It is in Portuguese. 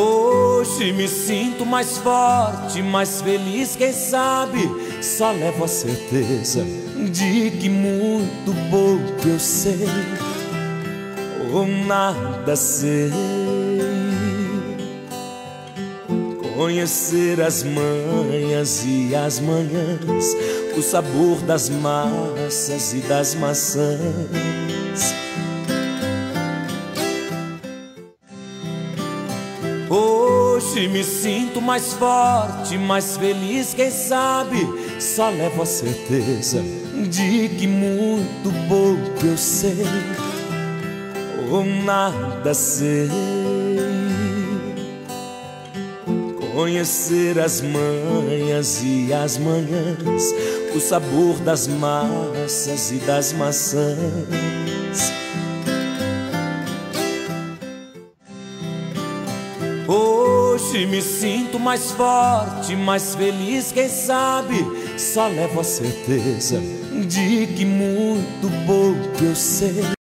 Hoje me sinto mais forte, mais feliz, quem sabe só levo a certeza de que muito pouco eu sei ou nada sei. Conhecer as manhas e as manhãs, o sabor das massas e das maçãs. Hoje me sinto mais forte, mais feliz, quem sabe só levo a certeza de que muito pouco eu sei ou nada sei. Conhecer as manhas e as manhãs, o sabor das massas e das maçãs. Hoje me sinto mais forte, mais feliz, quem sabe só levo a certeza de que muito pouco eu sei.